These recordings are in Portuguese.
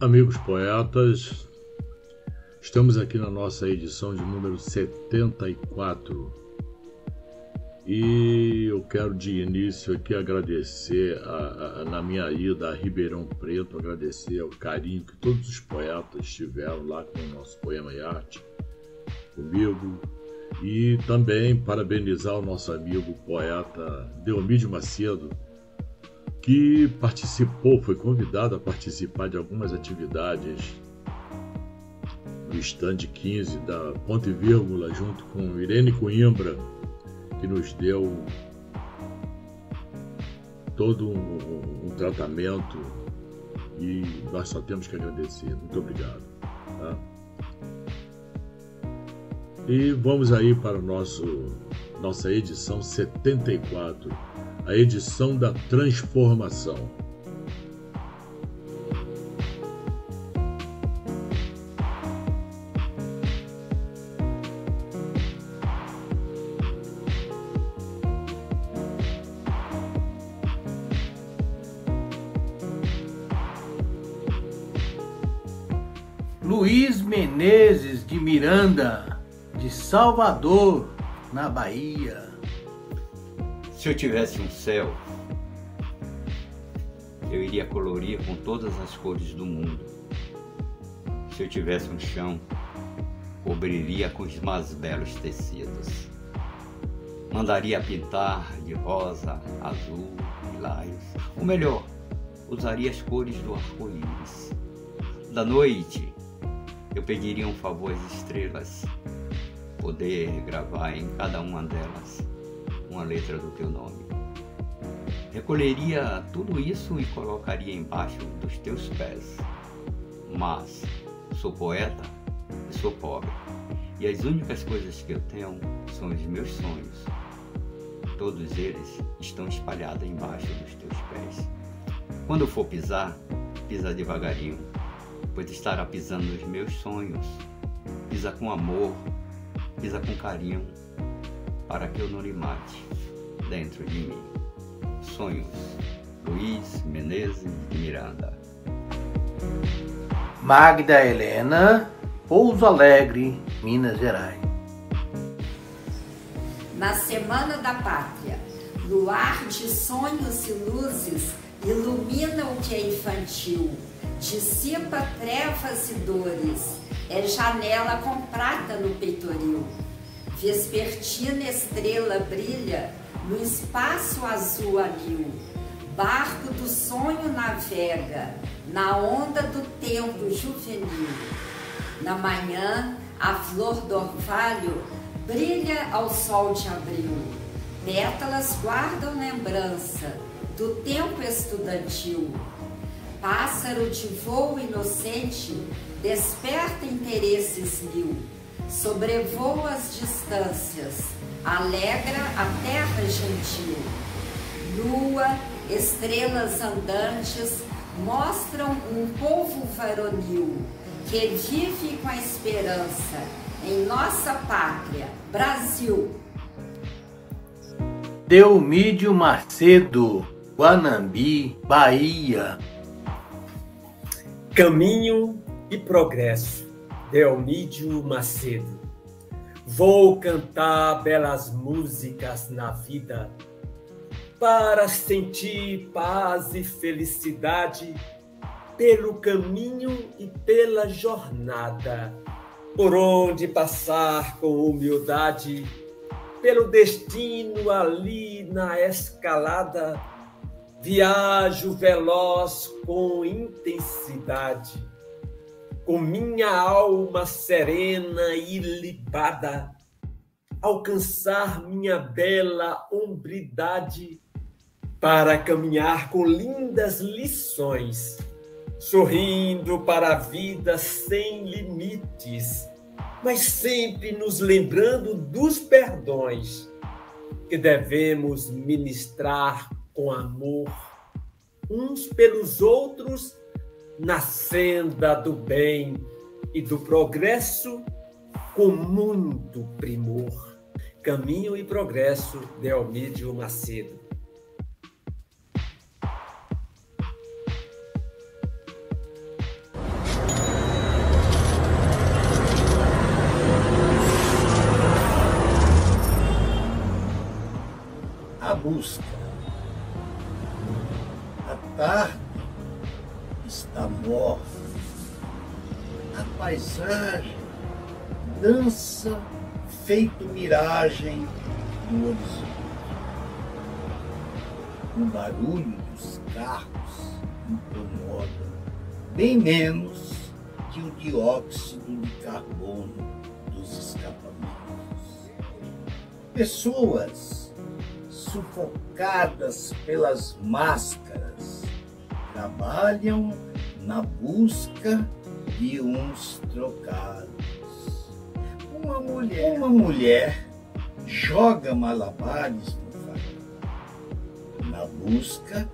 Amigos poetas, estamos aqui na nossa edição de número 74 e eu quero de início aqui agradecer, a, a, na minha ida a Ribeirão Preto, agradecer o carinho que todos os poetas tiveram lá com o nosso poema e arte, comigo, e também parabenizar o nosso amigo poeta Deomídio Macedo, que participou, foi convidado a participar de algumas atividades no stand 15 da Ponte Vírgula, junto com Irene Coimbra, que nos deu todo um, um tratamento e nós só temos que agradecer. Muito obrigado. Tá? E vamos aí para o nosso nossa edição 74 a edição da transformação. Luiz Menezes de Miranda, de Salvador, na Bahia. Se eu tivesse um céu, eu iria colorir com todas as cores do mundo. Se eu tivesse um chão, cobriria com os mais belos tecidos. Mandaria pintar de rosa, azul, lilás. Ou melhor, usaria as cores do arco-íris. Da noite, eu pediria um favor às estrelas, poder gravar em cada uma delas uma letra do teu nome. Recolheria tudo isso e colocaria embaixo dos teus pés. Mas sou poeta e sou pobre, e as únicas coisas que eu tenho são os meus sonhos. Todos eles estão espalhados embaixo dos teus pés. Quando for pisar, pisa devagarinho, pois estará pisando nos meus sonhos. Pisa com amor, pisa com carinho, para que eu não lhe mate dentro de mim. Sonhos, Luiz Menezes de Miranda. Magda Helena, Pouso Alegre, Minas Gerais. Na Semana da Pátria, luar de sonhos e luzes ilumina o que é infantil, dissipa trevas e dores, é janela com prata no peitoril Vespertina estrela brilha no espaço azul anil. Barco do sonho navega na onda do tempo juvenil. Na manhã, a flor do orvalho brilha ao sol de abril. Pétalas guardam lembrança do tempo estudantil. Pássaro de voo inocente desperta interesses mil sobrevoa as distâncias, alegra a terra gentil. Lua, estrelas andantes mostram um povo varonil que vive com a esperança em nossa pátria, Brasil. Deumídio Macedo, Guanambi, Bahia. Caminho e progresso Delmídio Macedo. Vou cantar belas músicas na vida para sentir paz e felicidade pelo caminho e pela jornada, por onde passar com humildade, pelo destino ali na escalada, viajo veloz com intensidade com minha alma serena e libada, alcançar minha bela hombridade para caminhar com lindas lições, sorrindo para a vida sem limites, mas sempre nos lembrando dos perdões que devemos ministrar com amor uns pelos outros na senda do bem e do progresso com muito primor. Caminho e Progresso, de Almídio Macedo. A busca. A tarde está morta. A paisagem dança feito miragem no horizonte. O barulho dos carros incomoda bem menos que o dióxido de carbono dos escapamentos. Pessoas sufocadas pelas máscaras trabalham na busca de uns trocados. Uma mulher, uma mulher joga malabares no farol na busca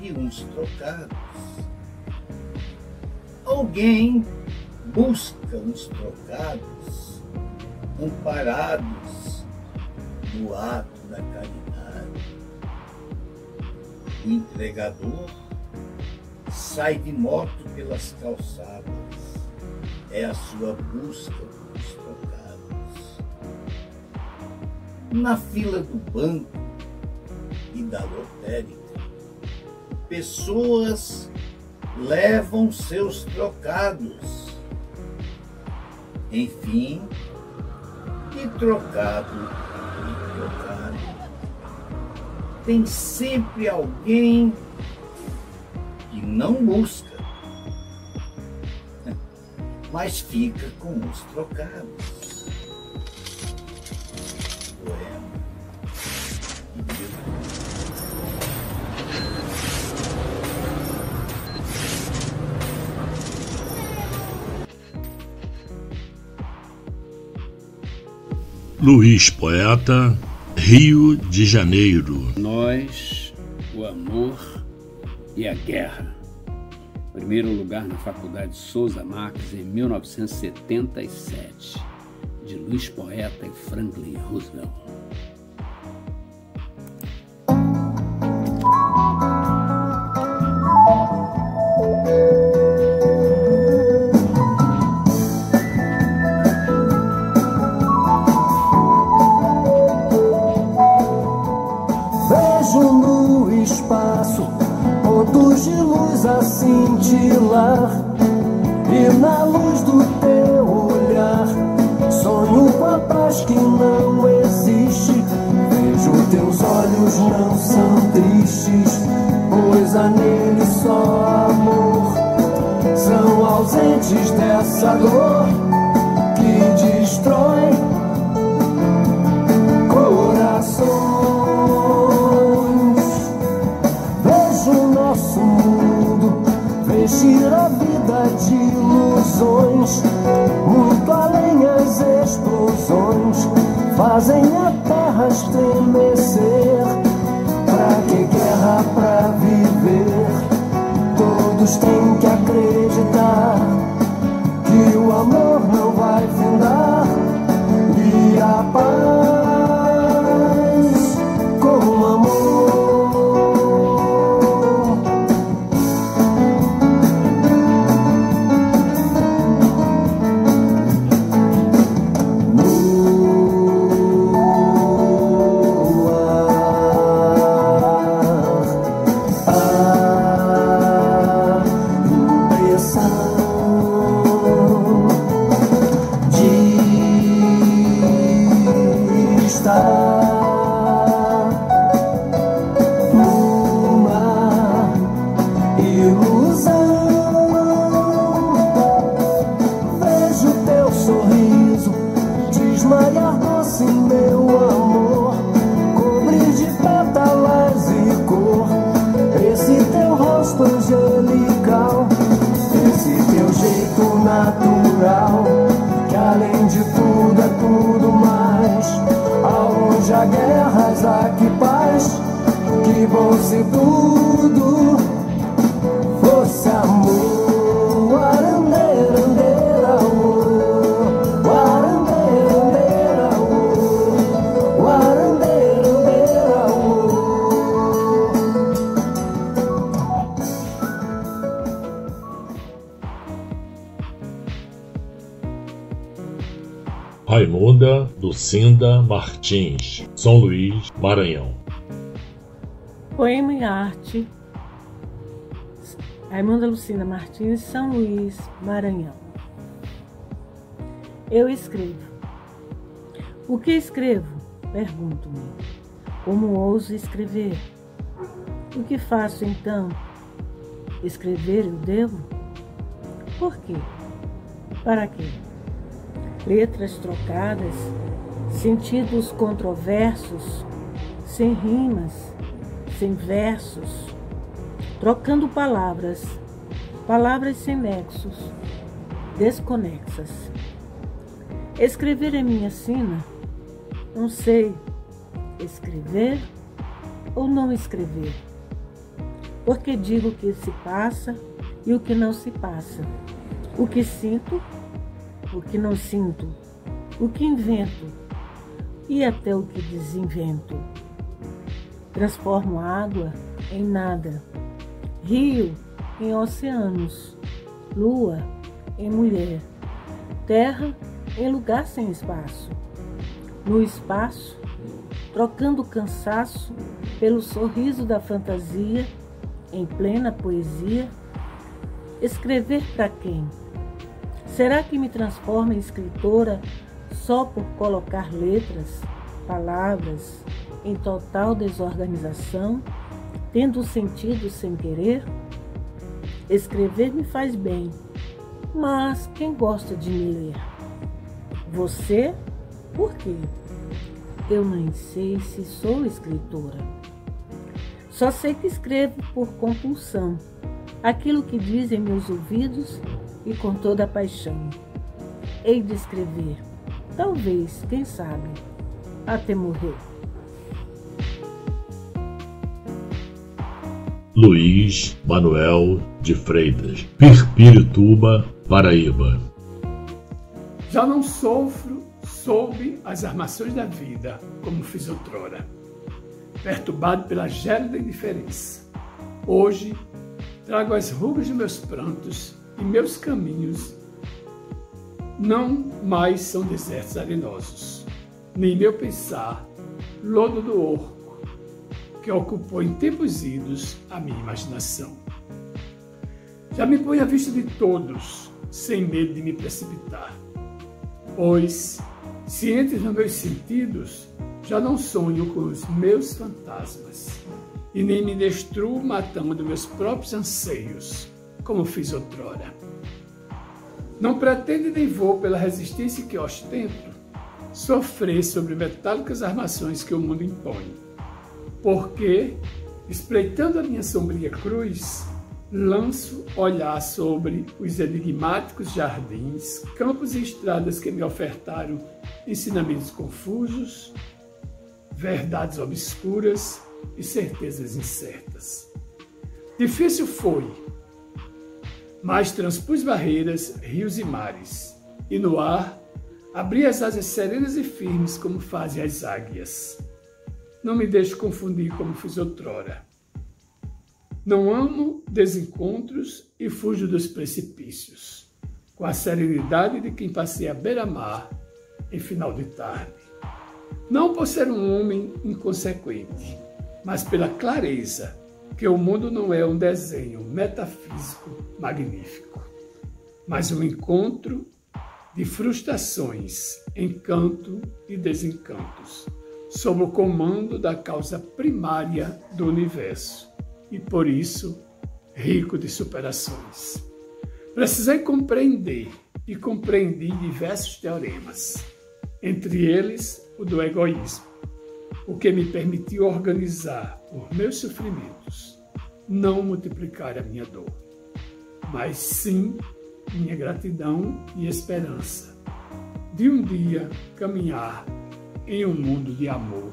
de uns trocados. Alguém busca uns trocados amparados no ato da caridade. O entregador sai de moto pelas calçadas, é a sua busca pelos trocados. Na fila do banco e da lotérica, pessoas levam seus trocados. Enfim, de trocado e trocado, tem sempre alguém não busca, mas fica com os trocados. Poema. Luiz Poeta, Rio de Janeiro. Nós, o amor e a guerra. Primeiro lugar na Faculdade Souza Marques em 1977, de Luiz Poeta e Franklin Roosevelt. Vejo no espaço pontos de luz a cintilar E na luz do teu olhar Sonho com a paz que não existe Vejo teus olhos não são tristes Pois há neles só amor São ausentes dessa dor Que destrói corações. Vestir a vida de ilusões. Muito além as explosões fazem a terra estremecer. Pra que guerra pra viver? Todos têm que acreditar que o amor não vai findar se tudo fosse amor. Arandeira, andeira, oh. Arandeira, andeira, oh. Arandeira, andeira, oh. Raimunda Lucinda Martins, São Luís, Maranhão. Poema e arte. Raimunda Lucina Martins, São Luís, Maranhão. Eu escrevo. O que escrevo? Pergunto-me. Como ouso escrever? O que faço então? Escrever eu devo? Por quê? Para quê? Letras trocadas, sentidos controversos, sem rimas, sem versos, trocando palavras, palavras sem nexos, desconexas. Escrever é minha sina? Não sei. Escrever ou não escrever? Porque digo o que se passa e o que não se passa, o que sinto, o que não sinto, o que invento e até o que desinvento. Transformo água em nada, rio em oceanos, lua em mulher, terra em lugar sem espaço. No espaço, trocando cansaço pelo sorriso da fantasia, em plena poesia, escrever para quem? Será que me transforma em escritora só por colocar letras, palavras em total desorganização, tendo sentido sem querer? Escrever me faz bem, mas quem gosta de me ler? Você? Por quê? Eu nem sei se sou escritora. Só sei que escrevo por compulsão, aquilo que dizem meus ouvidos e com toda a paixão. Hei de escrever, talvez, quem sabe, até morrer. Luiz Manuel de Freitas, Pirpirituba, Paraíba. Já não sofro sob as armações da vida, como fiz outrora, perturbado pela gélida indiferença. Hoje, trago as rugas de meus prantos e meus caminhos não mais são desertos arenosos, nem meu pensar, lodo do orco, que ocupou em tempos idos a minha imaginação. Já me ponho à vista de todos, sem medo de me precipitar pois, ciente dos meus sentidos, já não sonho com os meus fantasmas, e nem me destruo matando meus próprios anseios, como fiz outrora. Não pretendo nem vou, pela resistência que ostento, sofrer sobre metálicas armações que o mundo impõe, porque, espreitando a minha sombria cruz, lanço olhar sobre os enigmáticos jardins, campos e estradas que me ofertaram ensinamentos confusos, verdades obscuras e certezas incertas. Difícil foi, mas transpus barreiras, rios e mares, e no ar abri as asas serenas e firmes como fazem as águias. Não me deixe confundir como fiz outrora não amo desencontros e fujo dos precipícios, com a serenidade de quem passeia à beira-mar em final de tarde. Não por ser um homem inconsequente, mas pela clareza que o mundo não é um desenho metafísico magnífico, mas um encontro de frustrações, encanto e desencantos, sob o comando da causa primária do universo e por isso rico de superações. Precisei compreender e compreendi diversos teoremas, entre eles o do egoísmo, o que me permitiu organizar por meus sofrimentos, não multiplicar a minha dor, mas sim minha gratidão e esperança de um dia caminhar em um mundo de amor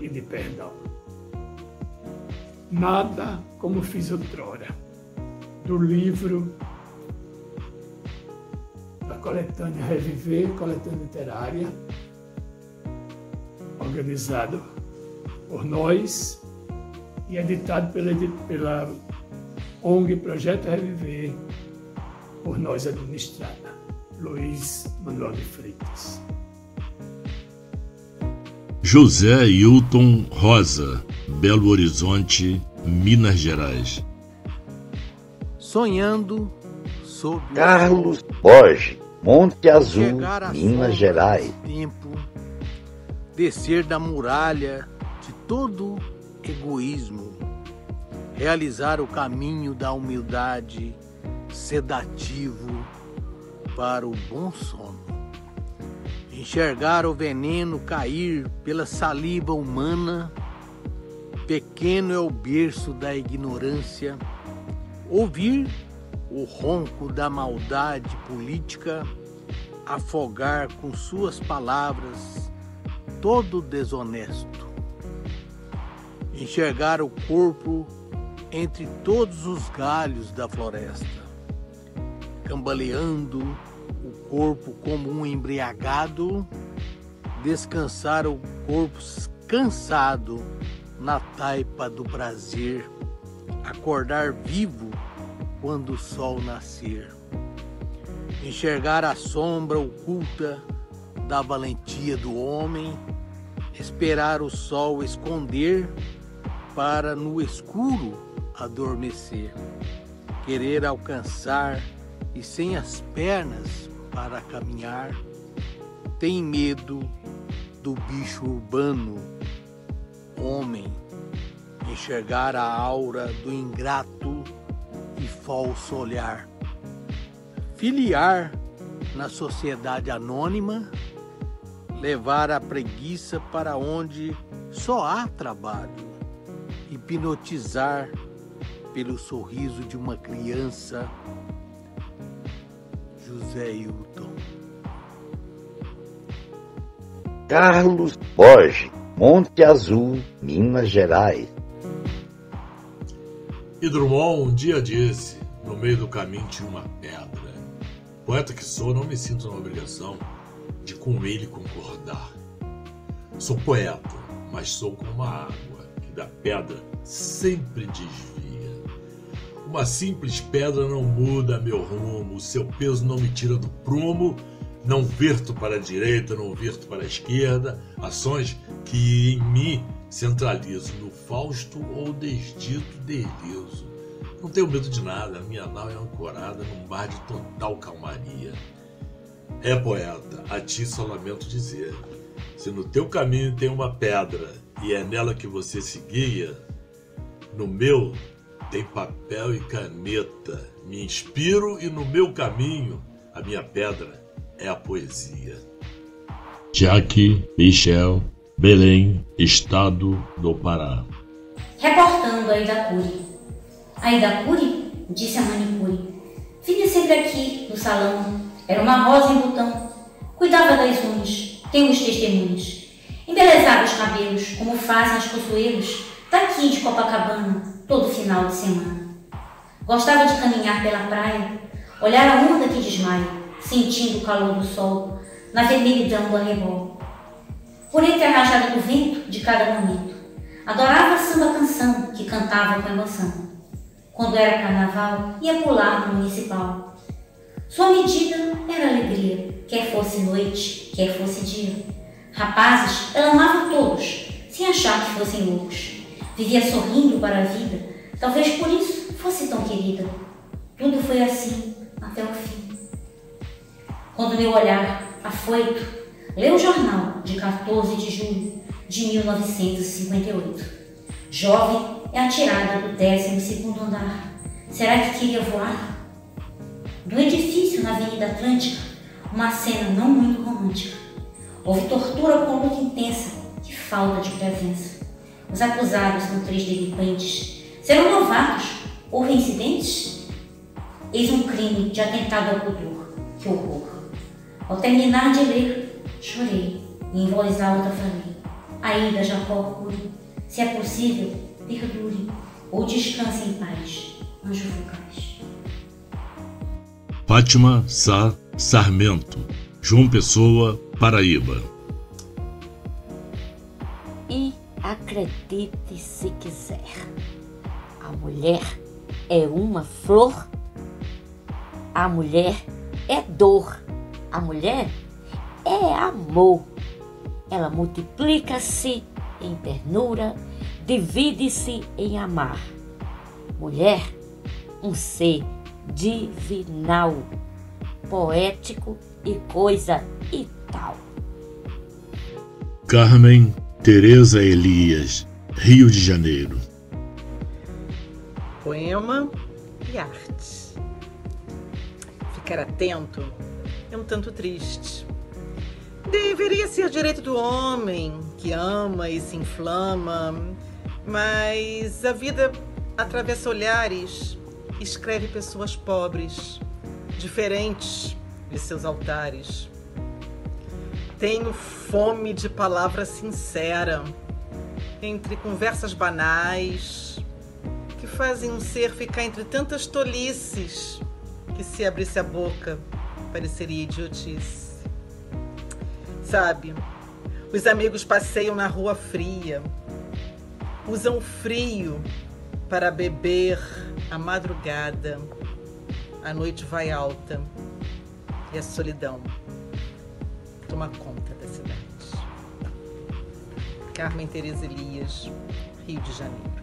e de perdão. Nada como fiz outrora, do livro da coletânea Reviver, coletânea literária, organizado por nós e editado pela, pela ONG Projeto Reviver, por nós administrada, Luiz Manuel de Freitas. José Hilton Rosa, Belo Horizonte, Minas Gerais. Sonhando sob Carlos Borges, Monte Azul, Minas Gerais. Tempo, descer da muralha de todo egoísmo, realizar o caminho da humildade sedativo para o bom sono. Enxergar o veneno cair pela saliva humana, pequeno é o berço da ignorância, ouvir o ronco da maldade política, afogar com suas palavras todo desonesto. Enxergar o corpo entre todos os galhos da floresta, cambaleando corpo como um embriagado, descansar o corpo cansado na taipa do prazer, acordar vivo quando o sol nascer, enxergar a sombra oculta da valentia do homem, esperar o sol esconder para no escuro adormecer, querer alcançar e sem as pernas para caminhar, tem medo do bicho urbano, homem, enxergar a aura do ingrato e falso olhar, filiar na sociedade anônima, levar a preguiça para onde só há trabalho, hipnotizar pelo sorriso de uma criança José Hilton. Carlos Borges, Monte Azul, Minas Gerais. E Drummond, um dia disse, no meio do caminho tinha uma pedra. Poeta que sou, não me sinto na obrigação de com ele concordar. Sou poeta, mas sou como a água que da pedra sempre desvia. Uma simples pedra não muda meu rumo, o seu peso não me tira do prumo, não verto para a direita, não verto para a esquerda, ações que em mim centralizo no Fausto ou desdito deslizo. Não tenho medo de nada, minha nau é ancorada num mar de total calmaria. É poeta, a ti só lamento dizer, se no teu caminho tem uma pedra e é nela que você se guia, no meu tem papel e caneta. Me inspiro e no meu caminho, a minha pedra é a poesia. Jaque Michel, Belém, Estado do Pará. Reportando a Idacuri. A Idacuri, disse a manicure, vinha sempre aqui, no salão. Era uma rosa em botão. Cuidava das unhas, tem os testemunhos. Embelezava os cabelos, como fazem os costueiros, daqui de Copacabana, todo final de semana. Gostava de caminhar pela praia, olhar a onda que desmaia, sentindo o calor do sol na vermelhidão do arrebol. Por entre a rajada do vento de cada momento, adorava a samba canção que cantava com emoção. Quando era carnaval, ia pular no municipal. Sua medida era alegria, quer fosse noite, quer fosse dia. Rapazes, ela amava todos, sem achar que fossem loucos. Vivia sorrindo para a vida, talvez por isso fosse tão querida. Tudo foi assim até o fim. Quando meu olhar, afoito, leu o jornal de 14 de julho de 1958. Jovem é atirada do 12 andar. Será que queria voar? Do edifício na Avenida Atlântica, uma cena não muito romântica. Houve tortura com luta intensa e falta de presença. Os acusados são três delinquentes. Serão novatos ou reincidentes? Eis um crime de atentado ao pudor. Que horror! Ao terminar de ler, chorei e em voz alta falei: Aida Jacó cure, se é possível, perdure ou descanse em paz, anjo fugaz. Fátima Sá Sarmento, João Pessoa, Paraíba. Acredite se quiser. A mulher é uma flor. A mulher é dor. A mulher é amor. ela multiplica-se em ternura, divide-se em amar. Mulher, um ser divinal, poético e coisa e tal. Carmen Teresa Elias, Rio de Janeiro. Poema e arte. Ficar atento é um tanto triste. Deveria ser direito do homem que ama e se inflama, mas a vida atravessa olhares, escreve pessoas pobres, diferentes de seus altares. Tenho fome de palavra sincera, entre conversas banais, que fazem um ser ficar entre tantas tolices, que se abrisse a boca pareceria idiotice. Sabe, os amigos passeiam na rua fria, usam frio para beber a madrugada. A noite vai alta e a solidão toma conta da cidade. Carmen Teresa Elias, Rio de Janeiro.